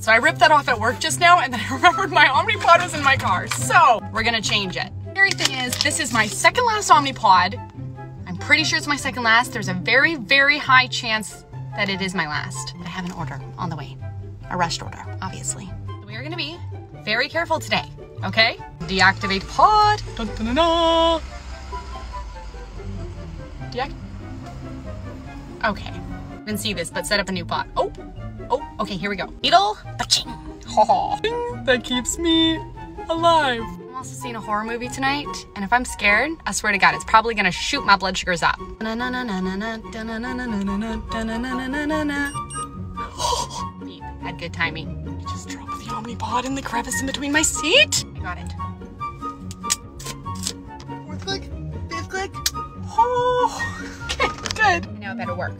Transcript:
So I ripped that off at work just now and then I remembered my Omnipod was in my car. So we're gonna change it. Scary thing is, this is my second last Omnipod. I'm pretty sure it's my second last. There's a very, very high chance that it is my last. I have an order on the way. A rushed order, obviously. We are gonna be very careful today, okay? Deactivate pod. Dun, dun, dun, dun. Deact Okay. Didn't see this, but set up a new pod. Oh, oh, okay, here we go. Needle, ba-ching. That keeps me alive. I'm also seeing a horror movie tonight, and if I'm scared, I swear to God, it's probably gonna shoot my blood sugars up. Had good timing. I just dropped the Omnipod in the crevice in between my seat. I got it. Fourth click, fifth click. Oh, okay, good. Now it better work.